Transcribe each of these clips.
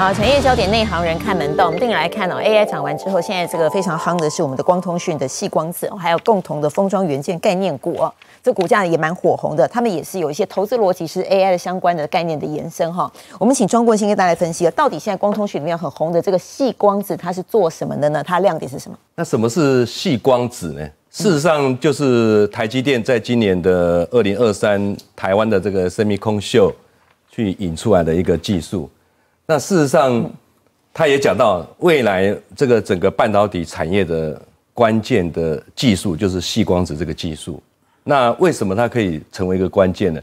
好，产业焦点内行人看门道，我们定来看哦。AI 涨完之后，现在这个非常夯的是我们的光通讯的细光子，还有共同的封装元件概念股哦，这股价也蛮火红的。他们也是有一些投资逻辑是 AI 的相关的概念的延伸哈。我们请庄国兴跟大家分析了，到底现在光通讯里面很红的这个细光子，它是做什么的呢？它亮点是什么？那什么是细光子呢？事实上，就是台积电在今年的二零二三台湾的这个生命空秀去引出来的一个技术。那事实上，他也讲到未来这个整个半导体产业的关键的技术就是细光子这个技术。那为什么它可以成为一个关键呢？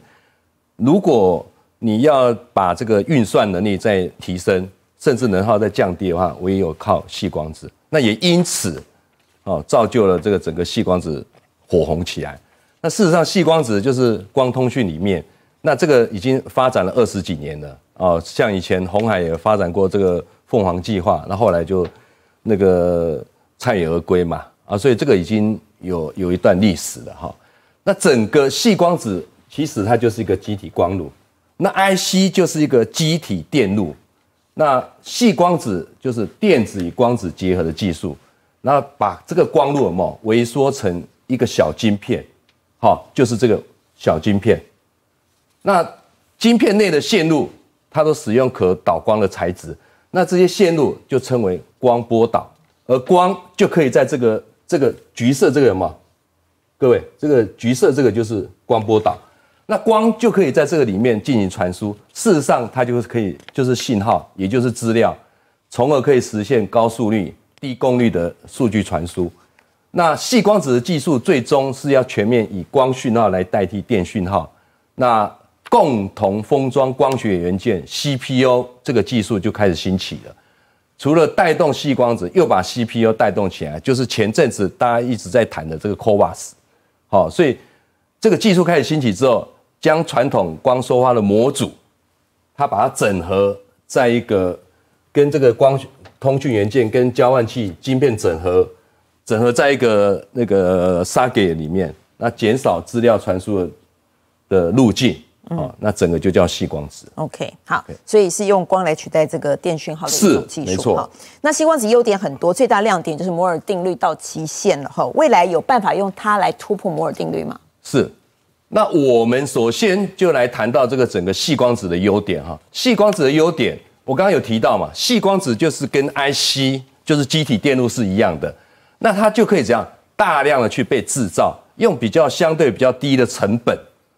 如果你要把这个运算能力再提升，甚至能耗再降低的话，唯有靠细光子。那也因此。哦，造就了这个整个细光子火红起来。那事实上，细光子就是光通讯里面，那这个已经发展了二十几年了。哦，像以前红海也发展过这个凤凰计划，那后来就那个钛也而归嘛。啊，所以这个已经有有一段历史了哈。那整个细光子其实它就是一个机体光路，那 IC 就是一个机体电路，那细光子就是电子与光子结合的技术。那把这个光路膜萎缩成一个小晶片，好，就是这个小晶片。那晶片内的线路，它都使用可导光的材质，那这些线路就称为光波导，而光就可以在这个这个橘色这个什么？各位，这个橘色这个就是光波导，那光就可以在这个里面进行传输。事实上，它就是可以，就是信号，也就是资料，从而可以实现高速率。低功率的数据传输，那细光子的技术最终是要全面以光讯号来代替电讯号，那共同封装光学元件 CPU 这个技术就开始兴起了。除了带动细光子，又把 CPU 带动起来，就是前阵子大家一直在谈的这个 c o v a s。好，所以这个技术开始兴起之后，将传统光收发的模组，它把它整合在一个跟这个光。通讯元件跟交换器晶片整合，整合在一个那个 socket 里面，那减少资料传输的路径啊，那整个就叫细光子。OK，好，所以是用光来取代这个电讯号的一种技术。没错。那细光子优点很多，最大亮点就是摩尔定律到极限了哈。未来有办法用它来突破摩尔定律吗？是。那我们首先就来谈到这个整个细光子的优点哈。细光子的优点。我刚刚有提到嘛，细光子就是跟 IC 就是机体电路是一样的，那它就可以怎样大量的去被制造，用比较相对比较低的成本，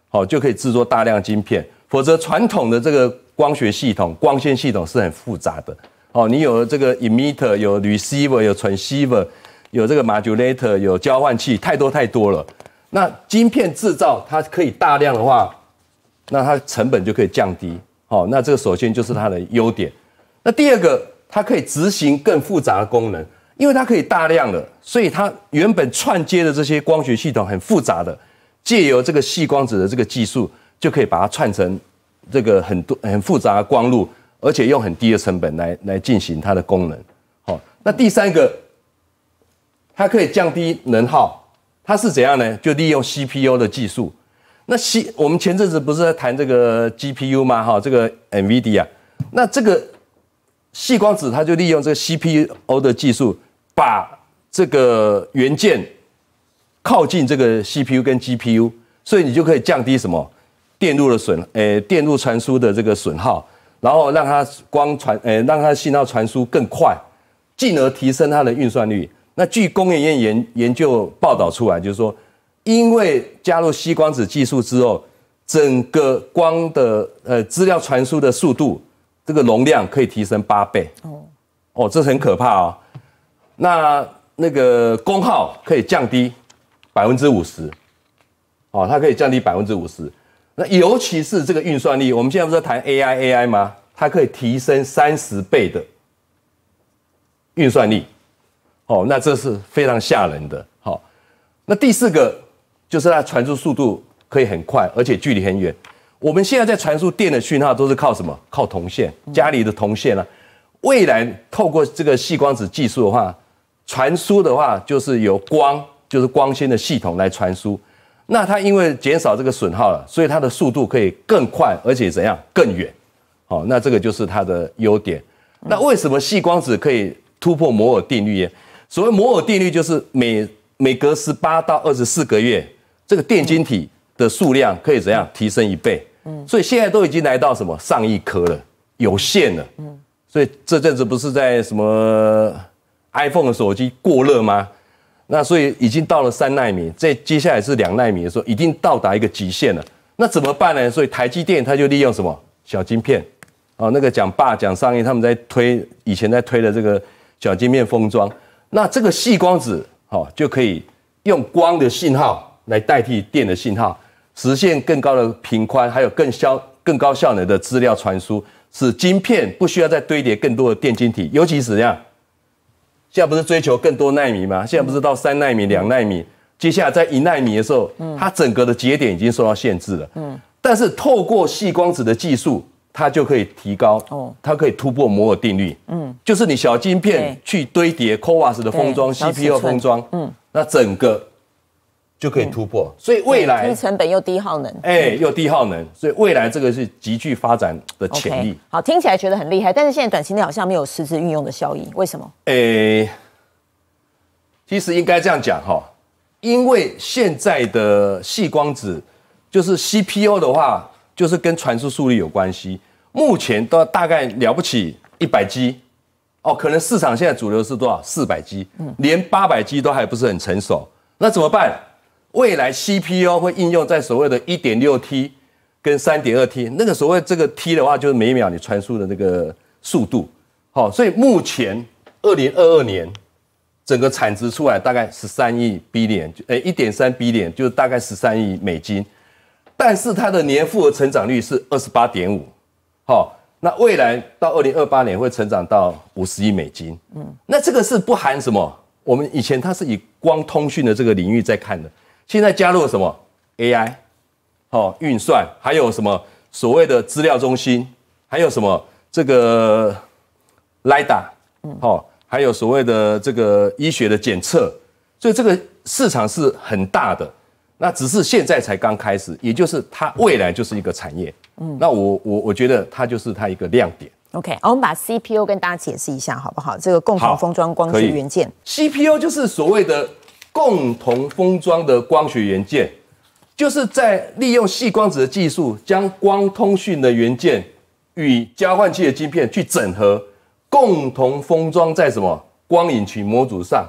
好就可以制作大量晶片。否则传统的这个光学系统、光纤系统是很复杂的，哦，你有这个 emitter，有 receiver，有 transceiver，有这个 modulator，有交换器，太多太多了。那晶片制造它可以大量的话，那它成本就可以降低。好，那这个首先就是它的优点。那第二个，它可以执行更复杂的功能，因为它可以大量的，所以它原本串接的这些光学系统很复杂的，借由这个细光子的这个技术，就可以把它串成这个很多很复杂的光路，而且用很低的成本来来进行它的功能。好，那第三个，它可以降低能耗，它是怎样呢？就利用 CPU 的技术。那细我们前阵子不是在谈这个 GPU 吗？哈，这个 NVIDIA，那这个细光子它就利用这个 CPU 的技术，把这个元件靠近这个 CPU 跟 GPU，所以你就可以降低什么电路的损，诶，电路传输的这个损耗，然后让它光传，诶，让它信号传输更快，进而提升它的运算率。那据工业院研研究报道出来，就是说。因为加入吸光子技术之后，整个光的呃资料传输的速度，这个容量可以提升八倍。哦，哦，这很可怕哦。那那个功耗可以降低百分之五十。哦，它可以降低百分之五十。那尤其是这个运算力，我们现在不是在谈 AI AI 吗？它可以提升三十倍的运算力。哦，那这是非常吓人的。好，那第四个。就是它传输速度可以很快，而且距离很远。我们现在在传输电的讯号都是靠什么？靠铜线，家里的铜线啊。未来透过这个细光子技术的话，传输的话就是由光，就是光纤的系统来传输。那它因为减少这个损耗了，所以它的速度可以更快，而且怎样更远？好，那这个就是它的优点。那为什么细光子可以突破摩尔定律？所谓摩尔定律就是每每隔十八到二十四个月，这个电晶体的数量可以怎样提升一倍？嗯，所以现在都已经来到什么上亿颗了，有限了。嗯，所以这阵子不是在什么 iPhone 的手机过热吗？那所以已经到了三纳米，在接下来是两纳米的时候，已经到达一个极限了。那怎么办呢？所以台积电它就利用什么小晶片，哦，那个讲霸讲上亿，他们在推以前在推的这个小晶片封装。那这个细光子，哦，就可以用光的信号来代替电的信号，实现更高的频宽，还有更效更高效能的资料传输，使晶片不需要再堆叠更多的电晶体，尤其是这样。现在不是追求更多纳米吗？现在不是到三纳米、两纳米，接下来在一纳米的时候，它整个的节点已经受到限制了。嗯，但是透过细光子的技术，它就可以提高，哦，它可以突破摩尔定律。嗯，就是你小晶片去堆叠 CoWAS 的封装、CPU 封装，嗯，那整个。就可以突破，所以未来低成本又低耗能，哎，又低耗能，所以未来这个是极具发展的潜力。好，听起来觉得很厉害，但是现在短期内好像没有实质运用的效益，为什么？哎，其实应该这样讲哈，因为现在的细光子就是 CPU 的话，就是跟传输速率有关系，目前都大概了不起一百 G，哦，可能市场现在主流是多少？四百 G，嗯，连八百 G 都还不是很成熟，那怎么办？未来 CPU 会应用在所谓的一点六 T 跟三点二 T，那个所谓这个 T 的话，就是每秒你传输的那个速度。好，所以目前二零二二年整个产值出来大概十三亿 B 点，就诶一点三 B 点，就是大概十三亿美金。但是它的年复合成长率是二十八点五。好，那未来到二零二八年会成长到五十亿美金。嗯，那这个是不含什么？我们以前它是以光通讯的这个领域在看的。现在加入了什么 AI，哦，运算，还有什么所谓的资料中心，还有什么这个 LiDAR，哦，还有所谓的这个医学的检测，所以这个市场是很大的。那只是现在才刚开始，也就是它未来就是一个产业。嗯，那我我我觉得它就是它一个亮点。OK，我们把 CPU 跟大家解释一下好不好？这个共同封装光学元件，CPU 就是所谓的。共同封装的光学元件，就是在利用细光子的技术，将光通讯的元件与交换器的晶片去整合，共同封装在什么光引擎模组上，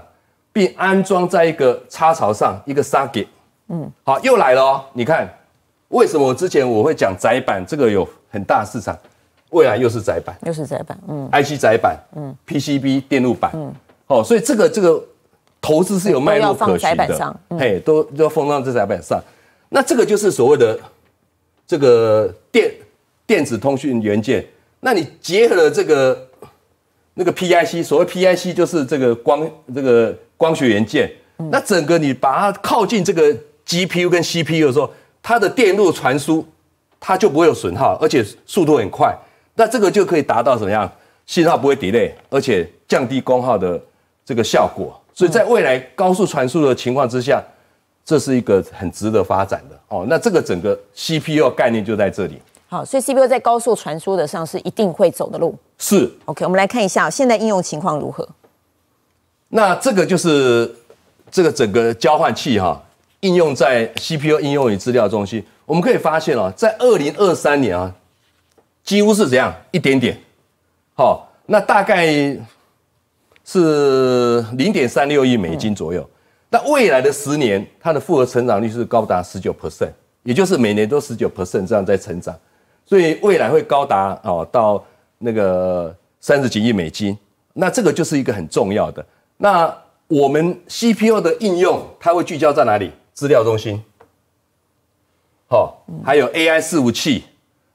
并安装在一个插槽上，一个 socket。嗯，好，又来了哦。你看，为什么之前我会讲窄板，这个有很大市场，未来又是窄板，又是窄板，嗯，IC 窄板，嗯，PCB 电路板，嗯，好，所以这个这个。投资是有脉络可循的，嘿，都都要放到这载板上。那这个就是所谓的这个电电子通讯元件。那你结合了这个那个 PIC，所谓 PIC 就是这个光这个光学元件。那整个你把它靠近这个 GPU 跟 CPU 的时候，它的电路传输它就不会有损耗，而且速度很快。那这个就可以达到怎么样？信号不会 delay，而且降低功耗的这个效果。所以在未来高速传输的情况之下，这是一个很值得发展的哦。那这个整个 CPU 概念就在这里。好，所以 CPU 在高速传输的上是一定会走的路。是。OK，我们来看一下现在应用情况如何。那这个就是这个整个交换器哈，应用在 CPU 应用与资料中心。我们可以发现哦，在二零二三年啊，几乎是怎样一点点。好，那大概。是零点三六亿美金左右，那未来的十年，它的复合成长率是高达十九 percent，也就是每年都十九 percent 这样在成长，所以未来会高达哦到那个三十几亿美金，那这个就是一个很重要的。那我们 CPU 的应用，它会聚焦在哪里？资料中心，好，还有 AI 伺服器，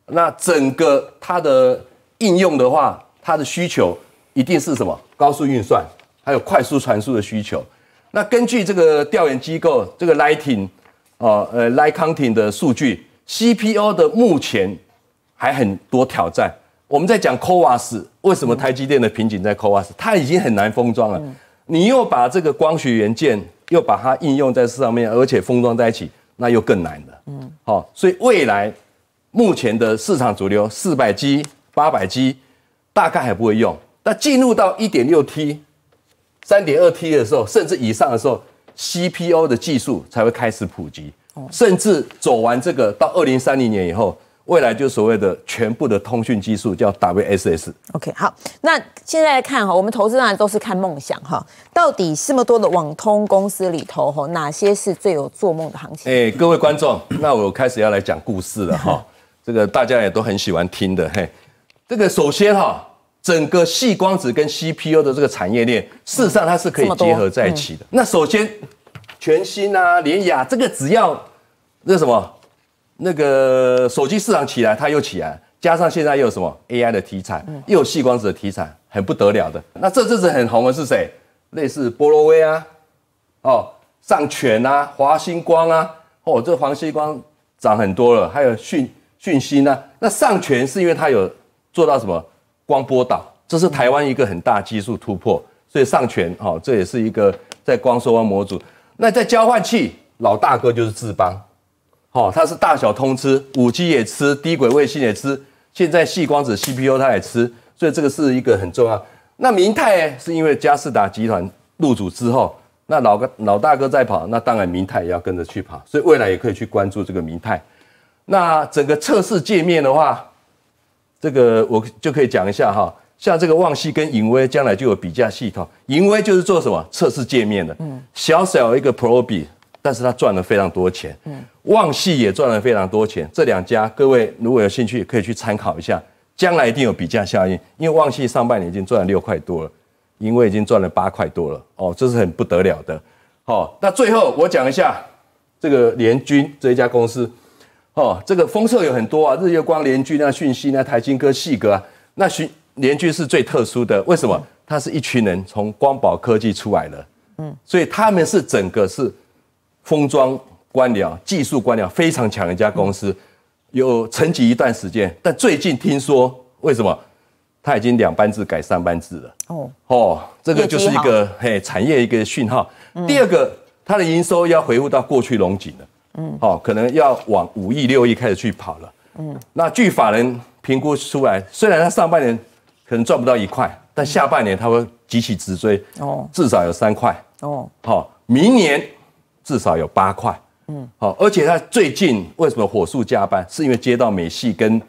那整个它的应用的话，它的需求。一定是什么高速运算，还有快速传输的需求。那根据这个调研机构这个 Lighting 哦呃 Light Counting 的数据，CPU 的目前还很多挑战。我们在讲 CoWAS，为什么台积电的瓶颈在 CoWAS？它已经很难封装了。你又把这个光学元件又把它应用在上面，而且封装在一起，那又更难了。嗯，好，所以未来目前的市场主流四百 G、八百 G。大概还不会用，那进入到一点六 T、三点二 T 的时候，甚至以上的时候，CPO 的技术才会开始普及，甚至走完这个到二零三零年以后。未来就所谓的全部的通讯技术叫 WSS。OK，好，那现在来看哈，我们投资当然都是看梦想哈。到底这么多的网通公司里头哈，哪些是最有做梦的行情？哎，各位观众，那我开始要来讲故事了哈。这个大家也都很喜欢听的嘿。这个首先哈，整个细光子跟 CPU 的这个产业链，事实上它是可以结合在一起的。那首先，全新啊，联雅这个只要那什么。那个手机市场起来，它又起来，加上现在又有什么 AI 的题材，又有细光子的题材，很不得了的。那这阵子很红的是谁？类似波罗威啊，哦，上全啊，华星光啊，哦，这华星光涨很多了。还有讯讯息呢？那上全是因为它有做到什么光波导，这是台湾一个很大技术突破，所以上全哦，这也是一个在光收光模组。那在交换器，老大哥就是智邦。哦，它是大小通吃，五 G 也吃，低轨卫星也吃，现在细光子 CPU 它也吃，所以这个是一个很重要。那明泰是因为嘉士达集团入主之后，那老哥老大哥在跑，那当然明泰也要跟着去跑，所以未来也可以去关注这个明泰。那整个测试界面的话，这个我就可以讲一下哈，像这个旺系跟影威将来就有比价系统，影威就是做什么测试界面的，嗯，小小一个 Pro B。但是他赚了非常多钱，嗯，旺系也赚了非常多钱。这两家各位如果有兴趣，可以去参考一下，将来一定有比价效应。因为旺系上半年已经赚了六块多了，盈威已经赚了八块多了，哦，这是很不得了的。好，那最后我讲一下这个联军这一家公司，哦，这个封测有很多啊，日月光、联聚、那、讯息那、台金科、细格啊，那讯联军是最特殊的，为什么？它是一群人从光宝科技出来的，嗯，所以他们是整个是。封装官僚、技术官僚非常强的一家公司，有沉寂一段时间，但最近听说，为什么？它已经两班制改三班制了。哦哦，这个就是一个嘿产业一个讯号。第二个，它的营收要回复到过去龙井了。嗯，好，可能要往五亿、六亿开始去跑了。嗯，那据法人评估出来，虽然它上半年可能赚不到一块，但下半年它会急起直追。哦，至少有三块。哦，好，明年。至少有八块，嗯，好，而且他最近为什么火速加班？是因为接到美系跟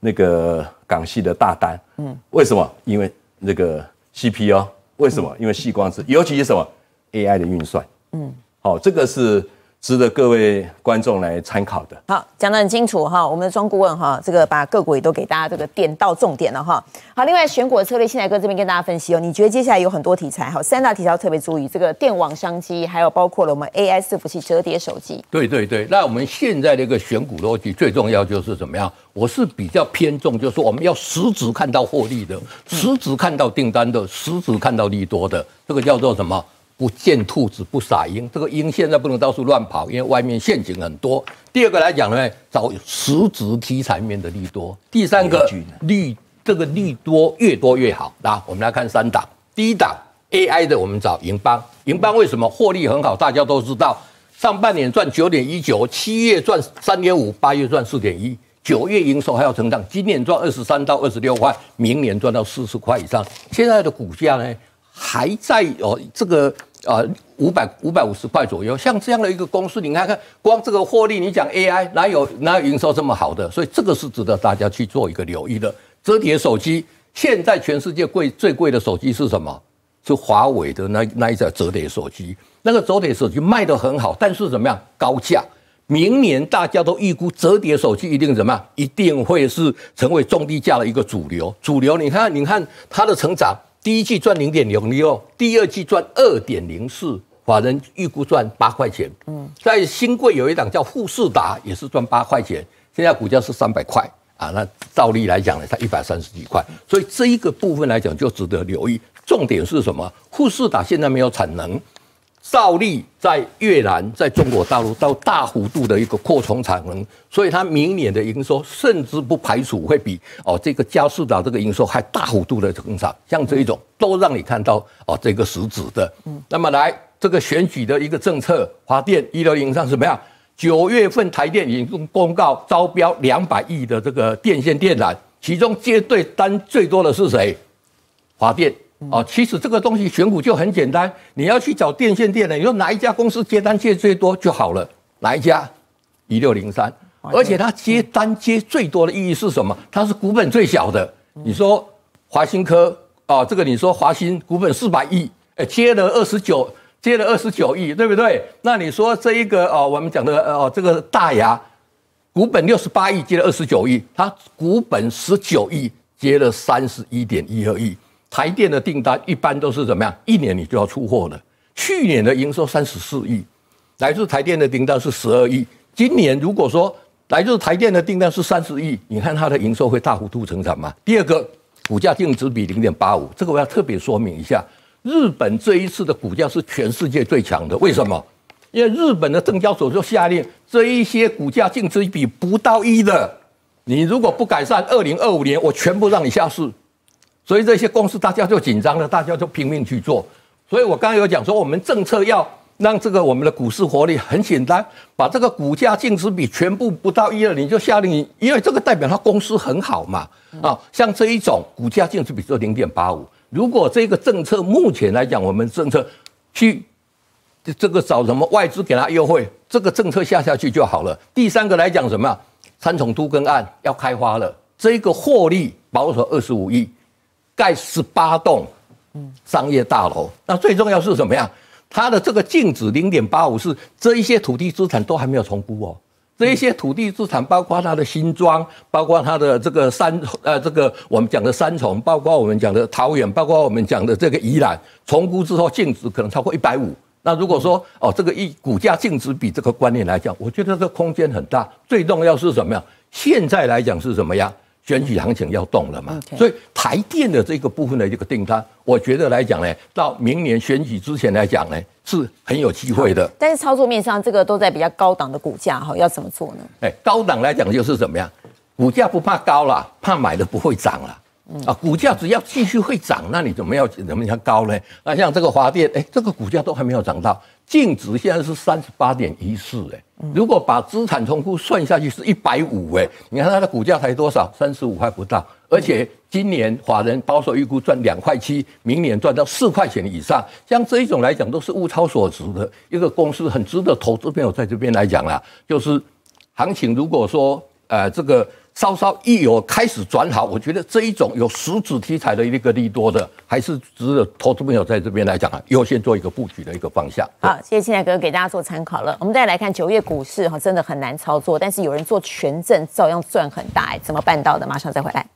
那个港系的大单，嗯，为什么？因为那个 CPU，为什么？因为细光子，尤其是什么 AI 的运算，嗯，好，这个是。值得各位观众来参考的。好，讲得很清楚哈，我们的庄顾问哈，这个把个股也都给大家这个点到重点了哈。好，另外选股的策略，现在哥这边跟大家分析哦。你觉得接下来有很多题材，好，三大题材要特别注意，这个电网商机，还有包括了我们 AI 伺服器折叠手机。对对对，那我们现在这个选股逻辑最重要就是怎么样？我是比较偏重，就是说我们要实质看到获利的，实质看到订单的，实质看到利多的，这个叫做什么？不见兔子不撒鹰，这个鹰现在不能到处乱跑，因为外面陷阱很多。第二个来讲呢，找实质题材面的利多。第三个利这个利多越多越好。那我们来看三档，第一档 AI 的，我们找银邦。银邦为什么获利很好？大家都知道，上半年赚九点一九，七月赚三点五，八月赚四点一，九月营收还要成长，今年赚二十三到二十六块，明年赚到四十块以上。现在的股价呢，还在哦这个。啊，五百五百五十块左右，像这样的一个公司，你看看，光这个获利，你讲 AI 哪有哪有营收这么好的？所以这个是值得大家去做一个留意的。折叠手机，现在全世界贵最贵的手机是什么？是华为的那那一只折叠手机，那个折叠手机卖得很好，但是怎么样？高价。明年大家都预估折叠手机一定怎么样？一定会是成为中低价的一个主流。主流，你看，你看它的成长。第一季赚零点零六，第二季赚二点零四，法人预估赚八块钱。嗯，在新贵有一档叫富士达，也是赚八块钱，现在股价是三百块啊。那照例来讲呢，它一百三十几块，所以这一个部分来讲就值得留意。重点是什么？富士达现在没有产能。兆利在越南，在中国大陆到大幅度的一个扩充产能，所以它明年的营收甚至不排除会比哦这个加士达这个营收还大幅度的增长。像这一种都让你看到哦这个实质的。嗯，那么来这个选举的一个政策，华电一六零上怎么样？九月份台电已经公告招标两百亿的这个电线电缆，其中接对单最多的是谁？华电哦，其实这个东西选股就很简单，你要去找电线电的，你说哪一家公司接单接最多就好了，哪一家？一六零三，而且它接单接最多的意义是什么？它是股本最小的。你说华新科哦，这个你说华新股本四百亿，哎，接了二十九，接了二十九亿，对不对？那你说这一个哦，我们讲的哦，这个大牙股本六十八亿，接了二十九亿，它股本十九亿，接了三十一点一二亿。台电的订单一般都是怎么样？一年你就要出货了。去年的营收三十四亿，来自台电的订单是十二亿。今年如果说来自台电的订单是三十亿，你看它的营收会大幅度成长吗？第二个，股价净值比零点八五，这个我要特别说明一下。日本这一次的股价是全世界最强的，为什么？因为日本的证交所就下令，这一些股价净值比不到一的，你如果不改善，二零二五年我全部让你下市。所以这些公司大家就紧张了，大家就拼命去做。所以我刚刚有讲说，我们政策要。让这个我们的股市活力很简单，把这个股价净值比全部不到一二，你就下令，因为这个代表它公司很好嘛。啊，像这一种股价净值比就零点八五，如果这个政策目前来讲，我们政策去这个找什么外资给他优惠，这个政策下下去就好了。第三个来讲什么？三重都更案要开花了，这个获利保守二十五亿，盖十八栋商业大楼，那最重要是什么呀？它的这个净值零点八五是这一些土地资产都还没有重估哦，这一些土地资产包括它的新庄，包括它的这个三呃这个我们讲的三重，包括我们讲的桃园，包括我们讲的这个宜兰，重估之后净值可能超过一百五。那如果说哦这个一股价净值比这个观念来讲，我觉得这空间很大。最重要是什么呀？现在来讲是什么呀？选举行情要动了嘛，所以台电的这个部分的这个订单，我觉得来讲呢，到明年选举之前来讲呢，是很有机会的。但是操作面上，这个都在比较高档的股价哈，要怎么做呢？哎，高档来讲就是怎么样，股价不怕高了，怕买的不会涨了。啊，股价只要继续会涨，那你怎么要怎么样高呢？那像这个华电，哎，这个股价都还没有涨到，净值现在是三十八点一四，哎，如果把资产重估算下去是一百五，哎，你看它的股价才多少？三十五块不到，而且今年华人保守预估赚两块七，明年赚到四块钱以上，像这一种来讲都是物超所值的一个公司，很值得投资。朋友在这边来讲啦，就是行情如果说呃这个。稍稍一有开始转好，我觉得这一种有实质题材的一个利多的，还是值得投资朋友在这边来讲啊，优先做一个布局的一个方向。好，谢谢青海哥给大家做参考了。我们再来看九月股市哈，真的很难操作，但是有人做权证照样赚很大，怎么办到的？马上再回来。